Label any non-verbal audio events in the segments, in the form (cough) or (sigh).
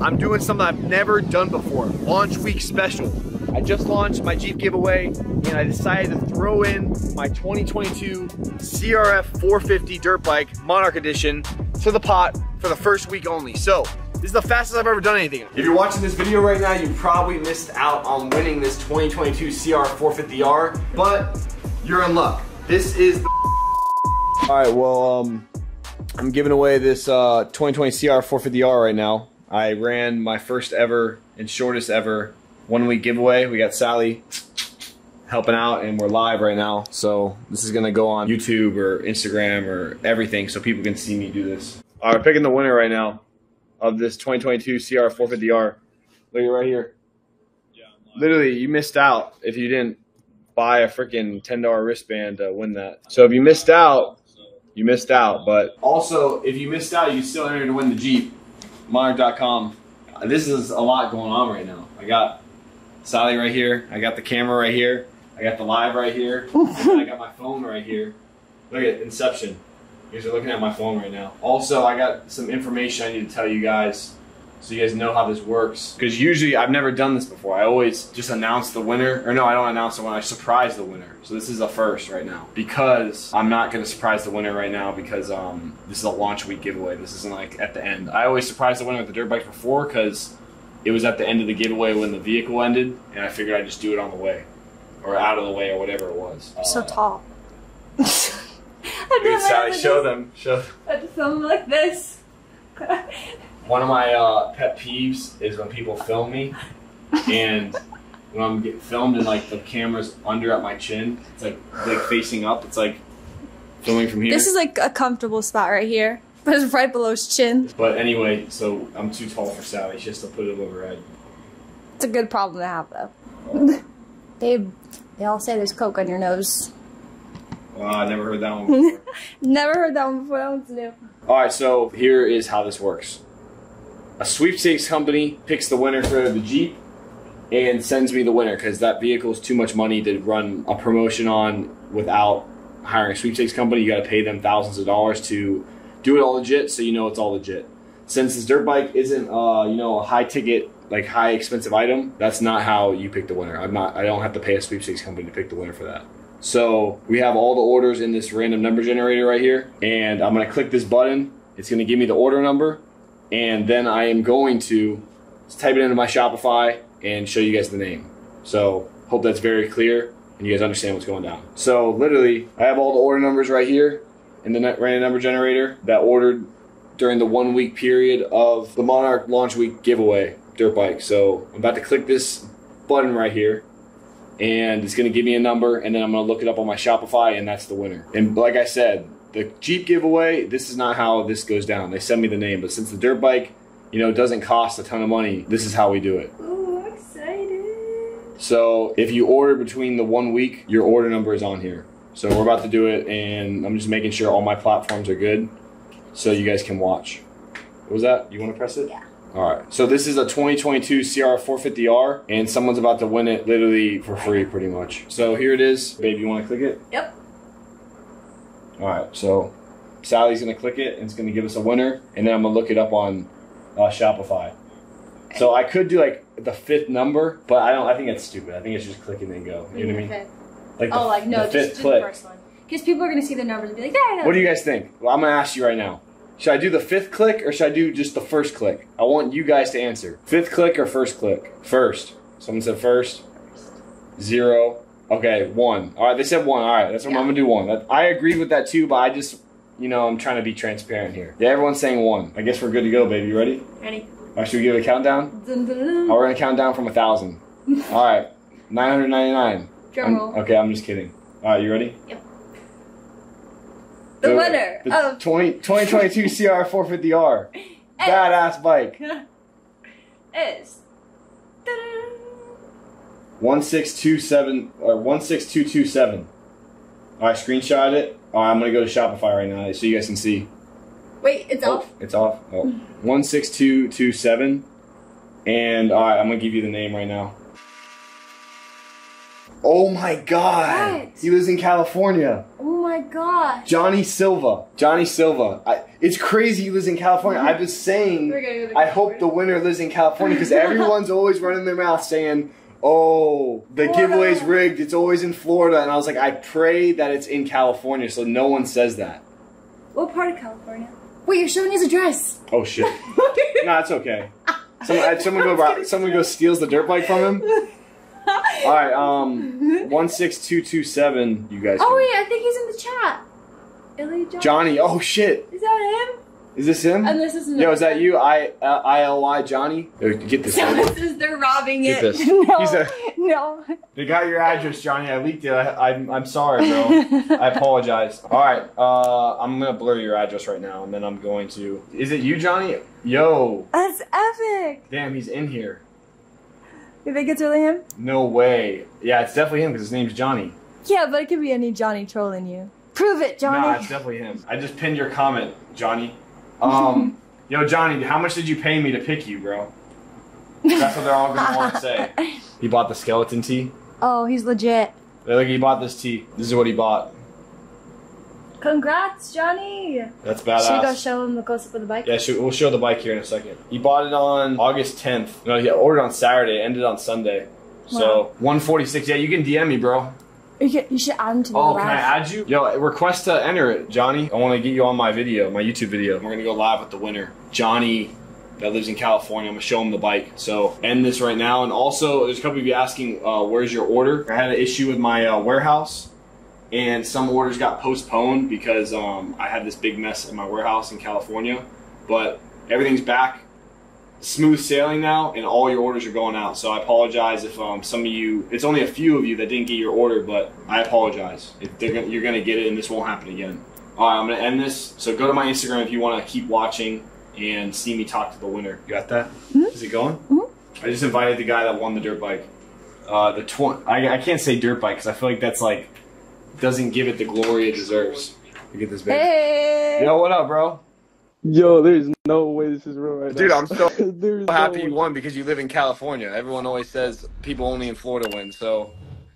I'm doing something I've never done before. Launch week special. I just launched my Jeep giveaway and I decided to throw in my 2022 CRF 450 dirt bike Monarck Edition to the pot for the first week only. So this is the fastest I've ever done anything. If you're watching this video right now, you probably missed out on winning this 2022 CR 450R, but you're in luck. This is the All right, well, um, I'm giving away this uh, 2020 CR 450R right now. I ran my first ever and shortest ever one week giveaway. We got Sally helping out and we're live right now. So this is gonna go on YouTube or Instagram or everything so people can see me do this. All right, picking the winner right now of this 2022 CR 450R. Look at right here. Literally, you missed out if you didn't buy a freaking $10 wristband to win that. So if you missed out, you missed out. But also, if you missed out, you still entered to win the Jeep. Monarck.com. This is a lot going on right now. I got Sally right here. I got the camera right here. I got the live right here. and I got my phone right here. Look at Inception. You guys are looking at my phone right now. Also, I got some information I need to tell you guys so you guys know how this works. Because usually I've never done this before. I always just announce the winner. Or no, I don't announce the winner. I surprise the winner. So this is a first right now. Because I'm not going to surprise the winner right now because um, this is a launch week giveaway. This isn't like at the end. I always surprise the winner with the dirt bikes before because it was at the end of the giveaway when the vehicle ended. And I figured I'd just do it on the way. Or out of the way or whatever it was. So Uh, tall. (laughs) I Wait, never Sally, show just- them. Show I had to film like this. (laughs) One of my uh, pet peeves is when people film me, and when I'm getting filmed and like the camera's under at my chin, it's like like facing up. It's like filming from here. This is like a comfortable spot right here, but it's right below his chin. but anyway, so I'm too tall for Sally. She has to put it above her head. It's a good problem to have, though. (laughs) Babe, they all say there's coke on your nose. Wow, I never heard that one (laughs) before. Never heard that one before. That one's new. All right, so here is how this works. A sweepstakes company picks the winner for the Jeep and sends me the winner because that vehicle is too much money to run a promotion on without hiring a sweepstakes company. You got to pay them thousands of dollars to do it all legit, so you know it's all legit. Since this dirt bike isn't, uh, you know, a high ticket, like high expensive item, that's not how you pick the winner. I'm not. I don't have to pay a sweepstakes company to pick the winner for that. So we have all the orders in this random number generator right here, and I'm gonna click this button. It's gonna give me the order number, and then I am going to type it into my Shopify and show you guys the name. So hope that's very clear and you guys understand what's going down. So literally, I have all the order numbers right here in the random number generator that ordered during the one week period of the Monarck launch week giveaway dirt bike. So I'm about to click this button right here and it's going to give me a number and then I'm going to look it up on my Shopify and that's the winner. And like I said, the Jeep giveaway, this is not how this goes down. They send me the name, but since the dirt bike, you know, doesn't cost a ton of money, this is how we do it. Ooh, I'm excited. So if you order between the one week, your order number is on here. So we're about to do it and I'm just making sure all my platforms are good so you guys can watch. What was that? You want to press it? Yeah. All right. So this is a 2022 CR 450R and someone's about to win it literally for free pretty much. So here it is. Babe, you want to click it? Yep. All right. So Sally's going to click it and it's going to give us a winner and then I'm to look it up on uh, Shopify. So I could do like the fifth number, but I don't. I think it's stupid. I think it's just click and then go. You know what I mean? Like the, Oh, like no, the just do click. the first one. Because people are gonna see the numbers and be like, yeah, What do you guys think? Well, I'm gonna ask you right now. Should I do the fifth click or should I do just the first click? I want you guys to answer. Fifth click or first click? First. Someone said first. Zero. Okay, one. All right, they said one. All right, that's what Yeah. I'm gonna do. One. That, I agree with that too, but I just, you know, I'm trying to be transparent here. Yeah, everyone's saying one. I guess we're good to go, baby. You ready? Ready? All right, should we give it a countdown? Dun, dun, dun. Oh, we're gonna count down from a thousand. (laughs) All right, 999. Drum I'm- roll. Okay, I'm just kidding. All right, you ready? Yep. The winner the of 20, 2022 (laughs) CR 450R. Badass bike. (laughs) is. Dun. 16227 uh, or 16227. All right, screenshot it. All right, I'm gonna go to Shopify right now so you guys can see. Wait, it's Oh, off. it's off. Oh. Hmm. 16227. And all right, I'm gonna give you the name right now. Oh my god. What? He lives in California. Oh my God! Johnny Silva. Johnny Silva. I, it's crazy he lives in California. I was saying, We're gonna go to I hope the winner lives in California because everyone's (laughs) always running their mouth saying, oh, the Florida. giveaway's rigged. It's always in Florida. And I was like, I pray that it's in California so no one says that. What part of California? Wait, you're showing his address. Oh shit. (laughs) no, it's okay. Some, uh, someone go (laughs) ro- someone go steals the dirt bike from him. (laughs) All right, um, one six two two seven. You guys. Oh can- wait, I think he's in the chat. Illy John. Johnny. Oh shit. Is that him? Is this him? And this is Yo, is that you? I uh, I L Y Johnny. Yo, Get this. (laughs) So man. this is they're robbing Get it. this. (laughs) No, He's a- no. They got your address, Johnny. I leaked it. I, I'm I'm sorry, bro. (laughs) I apologize. All right, uh, I'm gonna blur your address right now, and then I'm going to. Is it you, Johnny? Yo, That's epic. damn, he's in here. You think it's really him? No way. Yeah, it's definitely him because his name's Johnny. Yeah, but it could be any Johnny trolling you. Prove it, Johnny. Nah, Johnny. it's definitely him. I just pinned your comment, Johnny. Um, (laughs) yo, Johnny, how much did you pay me to pick you, bro? That's what they're all gonna want to say. (laughs) He bought the skeleton tee. oh, he's legit. Look, he bought this tee. This is what he bought. Congrats, Johnny. That's badass. Should we go show him the close up of the bike? Yeah, should, we'll show the bike here in a second. He bought it on August 10th. No, he ordered on Saturday, ended on Sunday. So 146. Yeah, you can DM me, bro. You, should, you should add him to the Oh, live. can I add you? Yo, request to enter it, Johnny. I want to get you on my video, my YouTube video. We're gonna go live with the winner, Johnny, that lives in California. I'm gonna show him the bike. So end this right now. And also, there's a couple of you asking, uh, where's your order? I had an issue with my uh, warehouse, and some orders got postponed because um, I had this big mess in my warehouse in California. But everything's back smooth sailing now, and all your orders are going out. So I apologize if um, some of you, it's only a few of you that didn't get your order, but I apologize. If they're gonna, you're going to get it, and this won't happen again. All right, I'm going to end this. So go to my Instagram if you want to keep watching and see me talk to the winner. You got that? Is it going? Mhm. I just invited the guy that won the dirt bike. Uh, the tw- I, I can't say dirt bike because I feel like that's like doesn't give it the glory it deserves. Look at this baby. Hey. Yo, what up, bro? Yo, there's no way this is real right now. Dude, I'm so (laughs) so happy no you won because you live in California. Everyone always says people only in Florida win. So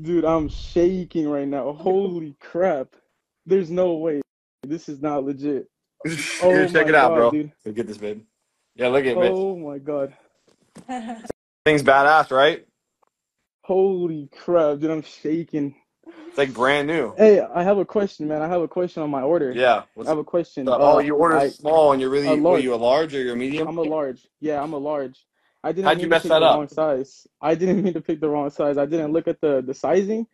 Dude, I'm shaking right now. Holy crap. There's no way. This is not legit. (laughs) Oh here, check my it out, God, bro. dude. Look at this, babe. Yeah, look at it. Oh my god. (laughs) Thing's badass, right? Holy crap, dude, I'm shaking. It's like brand new. Hey, I have a question, man. I have a question on my order. Yeah. I have a question. oh, Uh, you ordered I, small and you're really. Were you a large or you're a medium? I'm a large. Yeah, I'm a large. I didn't How'd you mean mess to pick that the up? wrong size. I didn't (laughs) mean to pick the wrong size. I didn't look at the the sizing,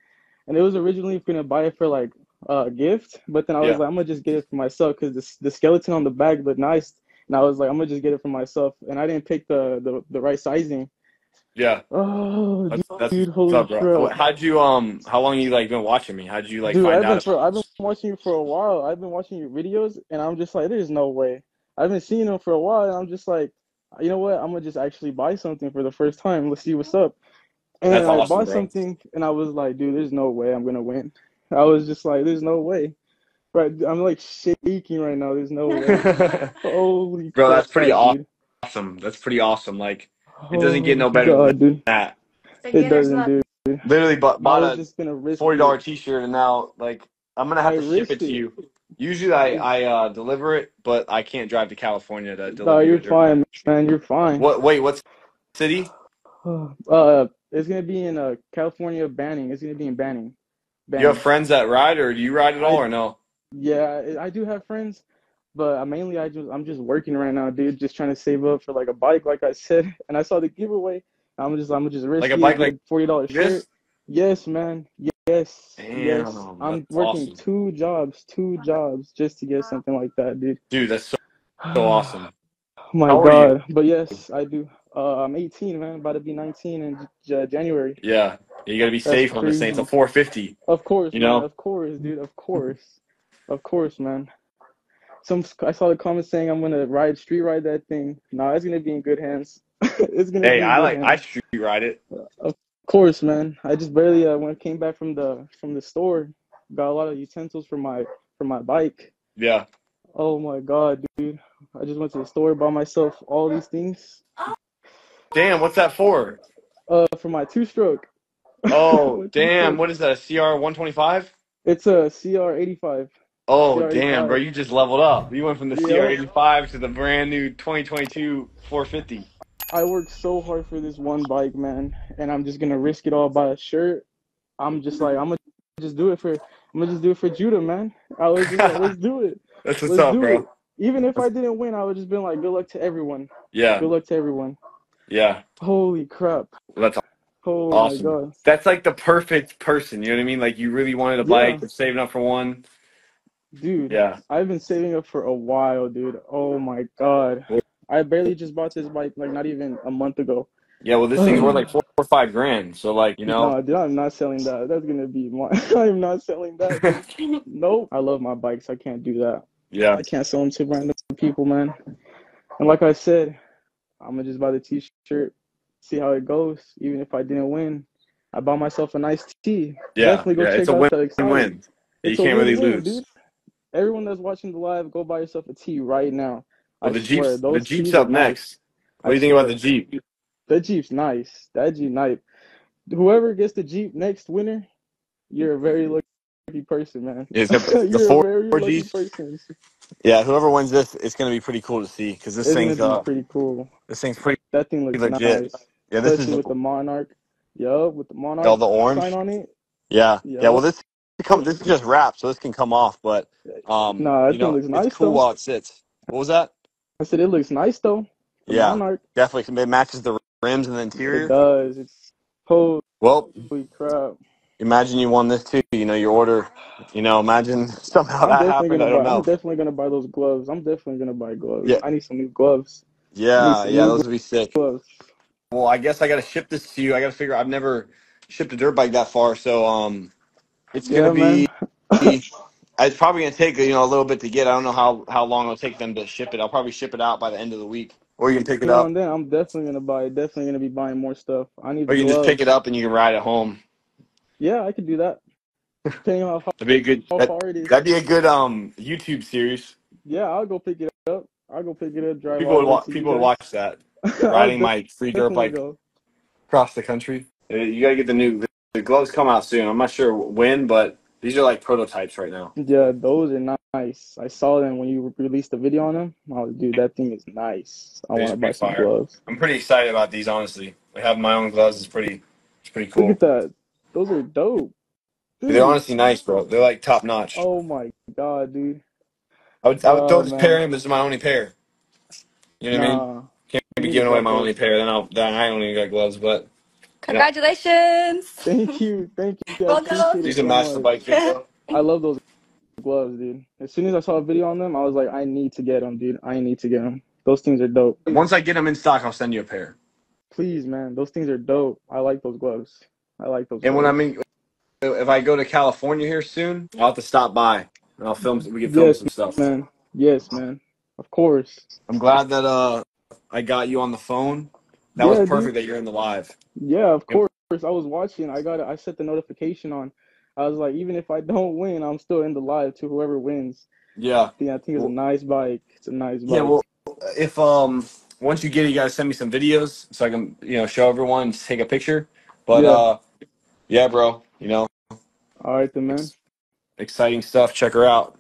and it was originally gonna buy it for like uh, a gift, but then I was Yeah. like, I'm gonna just get it for myself because the the skeleton on the back looked nice, and I was like, I'm gonna just get it for myself, and I didn't pick the the, the right sizing. Yeah. Oh, That's, that's dude, what's holy up, bro. crap. How'd you um? How long you like been watching me? How'd you like Dude, find I've been for I've been watching you for a while. I've been watching your videos, and I'm just like, there's no way. I've been seeing them for a while, and I'm just like, you know what? I'm gonna just actually buy something for the first time. Let's see what's up. And That's I awesome, bought bro. something, and I was like, dude, there's no way I'm gonna win. I was just like, there's no way. Right, I'm like shaking right now. There's no way. (laughs) Holy Bro, that's pretty dude. awesome. That's pretty awesome. Like it doesn't get no Oh, better God, than dude. that. It doesn't, dude. Literally, bought, bought a just gonna risk forty it. dollar T-shirt, and now like I'm gonna have I to ship it risked to it. you. Usually, I I uh, deliver it, but I can't drive to California to deliver. No, you're fine, bike. man. You're fine. What? Wait, what city? (sighs) Uh, it's gonna be in uh California Banning. It's gonna be in Banning. You have friends that ride, or do you ride at all, I or no? yeah, I I do have friends, but mainly I just I'm just working right now, dude. Just trying to save up for like a bike, like I said. (laughs) And I saw the giveaway. I'm just I'm just risk Like a bike like forty dollar shirt. Yes, man. Yes, yes. Damn, I'm working awesome, two jobs, two jobs just to get something like that, dude. dude. That's so, so awesome. Oh (sighs) my How old are you? God. But yes, I do. Uh, I'm 18, man. About to be 19 in J- January. Yeah, you gotta be That's safe on the Saints. A 450. Of course, You man. know? Of course, dude. Of (laughs) course. Of course, man. Some I saw the comments saying I'm gonna ride street ride that thing. No, it's gonna be in good hands. (laughs) it's gonna Hey, I like I hands. street ride it. Of course, man. I just barely uh, when I came back from the from the store, got a lot of utensils for my for my bike. Yeah. Oh my God, dude. I just went to the store, by myself all these things. Damn, what's that for? Uh, for my two stroke. Oh, (laughs) damn. What is that? A CR 125? It's a CR85. Oh, damn, bro. You just leveled up. You went from the Yep. CR85 to the brand new 2022 450. I worked so hard for this one bike, man, and I'm just gonna risk it all by a shirt. I'm just like, I'm gonna just do it for, I'm gonna just do it for Judah, man. I was just like, let's do it. (laughs) That's what's Let's up, bro. it. Even if I didn't win, I would just been like, good luck to everyone. Yeah, Good luck to everyone. yeah. Holy crap. That's Oh Awesome. that's like the perfect person. You know what I mean? Like you really wanted a bike, Yeah. saving up for one. Dude, Yeah. I've been saving up for a while, dude. Oh my god. I barely just bought this bike like not even a month ago. Yeah, well, this thing's worth like (sighs) four or five grand. So, like, you know, No, dude, I'm not selling that. That's gonna be my. (laughs) I'm not selling that. (laughs) Nope. I love my bikes. I can't do that. yeah, I can't sell them to random people, man. And like I said, I'm gonna just buy the T-shirt, see how it goes. Even if I didn't win, I bought myself a nice tee. yeah, Definitely go yeah. check It's a out win win. You can't really lose. dude. Everyone that's watching the live, go buy yourself a tee right now. Well, I the swear, Jeep's the Jeep's up nice. next. What do you think about the Jeep? The Jeep's nice. That Jeep nice. Whoever gets the Jeep next winter, you're a very lucky person, man. It (laughs) the you're four four person. Yeah, whoever wins this, it's gonna be pretty cool to see because this It's thing's be uh, pretty cool. this thing's pretty That thing looks legit. nice, Yeah, this is with the Monarck. Yup, with the Monarck. all the orange. sign on it. Yeah, yeah. Well, this come this is just wrapped, so this can come off. But um, Nah, that you know, it's nice cool though. while it sits. What was that? I said it looks nice though. Yeah, Monarck. definitely. It matches the rims and the interior. It does. It's holy Well, holy crap. imagine you won this too. You know, your order. You know, imagine (laughs) somehow I'm that definitely happened. gonna I don't buy. I'm know. definitely gonna buy those gloves. I'm definitely gonna buy gloves. Yeah, I need some new gloves. Yeah, yeah. Those would be sick. gloves. Well, I guess I got to ship this to you. I got to figure. I've never shipped a dirt bike that far, so um, it's gonna Yeah, man. be. (laughs) It's probably gonna take you know a little bit to get. I don't know how how long it'll take them to ship it. I'll probably ship it out by the end of the week, or you can pick it Between now up, and then, I'm definitely gonna buy. Definitely gonna be buying more stuff. I need or the you can just pick it up and you can ride it home. Yeah, I could do that. Depending on how, That'd be a good. how That, far it is. that'd be a good um YouTube series. Yeah, I'll go pick it up. I'll go pick it up. Drive People all would the way watch. to you People would guys. watch that. (laughs) I'll Riding my free dirt definitely bike go. across the country. Uh, You gotta get the new. The gloves come out soon. I'm not sure when, but these are like prototypes right now. Yeah, those are nice. I saw them when you released the video on them. I was, dude, that thing is nice. I want to buy some fire. gloves. I'm pretty excited about these. Honestly, like having my own gloves is pretty. It's pretty cool. Look at that. Those are dope, They're honestly nice, bro. They're like top notch. Oh my god, dude. I would I would throw Oh this pair in, but it's my only pair. You know what I mean? Can't be giving away my only pair. Then I'll then I only got gloves, but you know Congratulations! Thank you, thank you. I well done. appreciate these are so match the bike fit. (laughs) I love those gloves, dude. As soon as I saw a video on them, I was like, I need to get them, dude. I need to get them. Those things are dope. Once I get them in stock, I'll send you a pair. Please, man. Those things are dope. I like those gloves. I like those And when. I'm in, if I go to California here soon, I'll have to stop by and I'll film. We can film Yes, some stuff. man. Yes, man. Of course. I'm glad that uh I got you on the phone. That Yeah, was dude. perfect that you're in the live. Yeah, of course. I was watching. I got. It, I set the notification on. I was like, even if I (laughs) don't win, I'm still in the live to whoever wins. Yeah. Yeah, I think it's a nice bike. It's a nice bike. yeah. Well, if um once you get it, you gotta send me some videos so I can you know show everyone, just take a picture. But Yeah. uh, yeah, bro. You know, All right, then, man. exciting stuff. Check her out.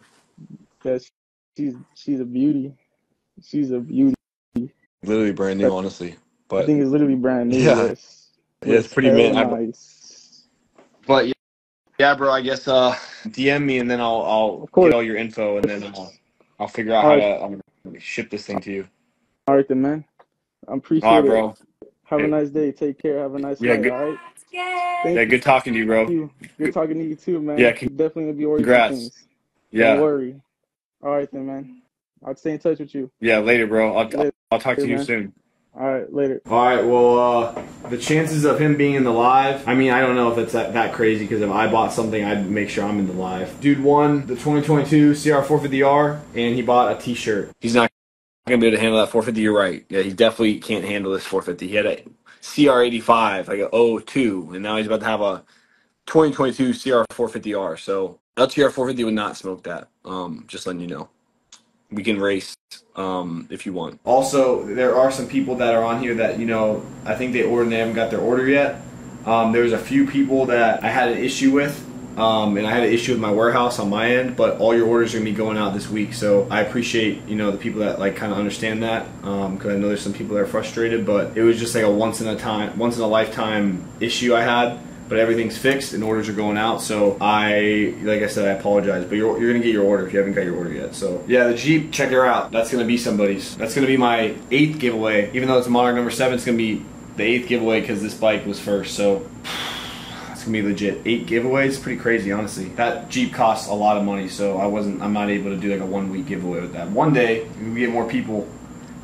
Yes, she's she's a beauty. She's a beauty. Literally brand new, honestly. I But think it's literally brand new. yeah, Yes, yeah, it's looks pretty hella mint. Nice. but yeah, yeah, bro. I guess uh, DM me and then I'll I'll Of get all your info and then I'll I'll figure out All how right, to um, ship this thing to you. all right, then, man. I All right, appreciate it. bro. Have a nice day. Take care. Have a nice yeah, night. good. All right. Yeah, Thank good talking to you, bro. you. Good talking to you too, man. Yeah, You're definitely gonna be ordering some congrats. things. Don't Yeah, worry. All right, then, man. I'll stay in touch with you. yeah. Later, bro. I'll Later, I'll talk to you man. soon. All right, later. All right. Well, uh, the chances of him being in the live, I mean, I don't know if it's that, that crazy because if I bought something, I'd make sure I'm in the live. Dude won the 2022 CR450R and he bought a t-shirt. He's not going to be able to handle that 450. You're right. Yeah, he definitely can't handle this 450. He had a CR85, like a 02, and now he's about to have a 2022 CR450R. So LTR 450 would not smoke that. Um, just letting you know. We can race um, if you want. Also, there are some people that are on here that you know I think they ordered and they haven't got their order yet. Um, there was a few people that I had an issue with, um, and I had an issue with my warehouse on my end. But all your orders are gonna be going out this week, so I appreciate you know the people that like kind of understand that because I know there's some people that are frustrated. But it was just like a once in a time, once in a lifetime issue I had but everything's fixed and orders are going out. So I, like I said, I apologize, but you're, you're gonna get your order if you haven't got your order yet. So yeah, the Jeep, check her out. That's gonna be somebody's. That's gonna be my eighth giveaway. Even though it's a Monarck number seven, it's gonna be the eighth giveaway because this bike was first. So (sighs) it's gonna be legit. Eight giveaways, pretty crazy, honestly. That Jeep costs a lot of money, so I wasn't, I'm not able to do like a one week giveaway with that. One day, we get more people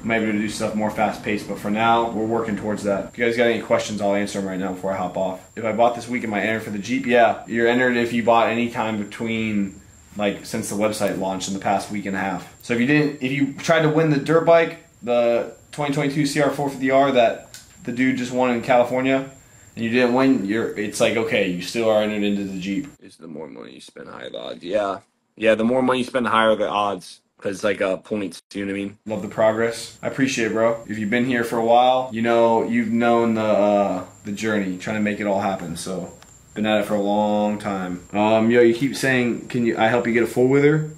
maybe to do stuff more fast paced. But for now, we're working towards that. If you guys got any questions, I'll answer them right now before I hop off. If I bought this week, am I entered for the Jeep? Yeah, you're entered if you bought any time between like since the website launched in the past week and a half. So if you didn't, if you tried to win the dirt bike, the 2022 CR450R that the dude just won in California, and you didn't win, you're it's like okay, you still are entered into the Jeep. Is the more money you spend, higher the odds. Yeah, yeah. The more money you spend, higher the odds because like uh, points. You know what I mean? Love the progress. I appreciate it, bro. If you've been here for a while, you know you've known the uh, the journey, trying to make it all happen. So been at it for a long time. Um, yo, you keep saying, can you? I help you get a full wither.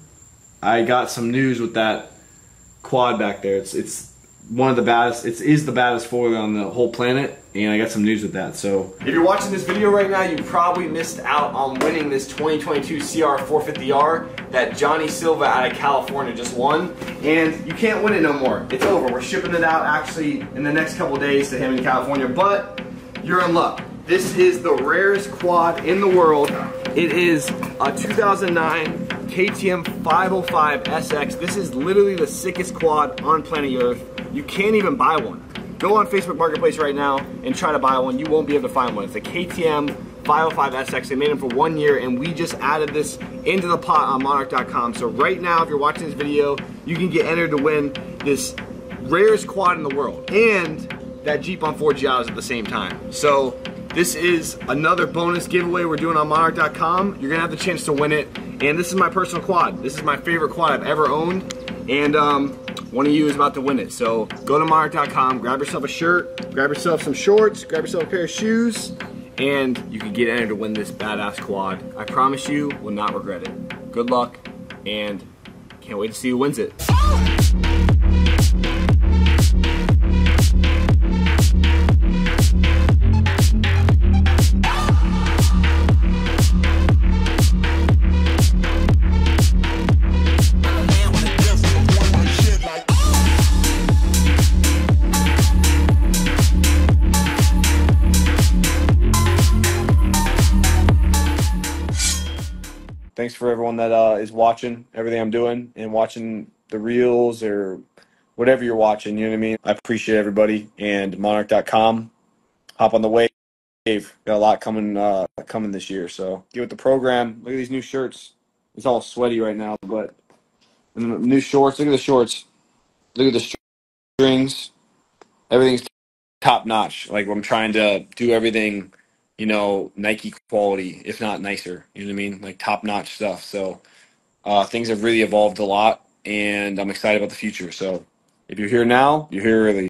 I got some news with that quad back there. It's it's one of the baddest. It is the baddest four on the whole planet, and I got some news with that. So if you're watching this video right now, you probably missed out on winning this 2022 CR 450R that Johnny Silva out of California just won, and you can't win it no more. It's over. We're shipping it out actually in the next couple days to him in California, but you're in luck. This is the rarest quad in the world. It is a 2009 KTM 505 SX. This is literally the sickest quad on planet Earth. You can't even buy one. Go on Facebook Marketplace right now and try to buy one. You won't be able to find one. It's a KTM 505 SX. They made them for one year and we just added this into the pot on monarck.com. So right now, if you're watching this video, you can get entered to win this rarest quad in the world and that Jeep on 4 Giottos at the same time. So this is another bonus giveaway we're doing on monarck.com. You're gonna have the chance to win it. And this is my personal quad. This is my favorite quad I've ever owned. And um, one of you is about to win it. So go to monarck.com, grab yourself a shirt, grab yourself some shorts, grab yourself a pair of shoes, and you can get entered to win this badass quad. I promise you will not regret it. Good luck, and can't wait to see who wins it. For everyone that uh, is watching everything I'm doing and watching the reels or whatever you're watching. You know what I mean? I appreciate everybody and monarck.com. Hop on the wave. Got a lot coming uh, coming this year. So get with the program. Look at these new shirts. It's all sweaty right now, but new shorts. Look at the shorts. Look at the strings. Everything's top notch. Like I'm trying to do everything you know, Nike quality, if not nicer. You know what I mean? Like top notch stuff. So uh, things have really evolved a lot, and I'm excited about the future. So if you're here now, you're here early.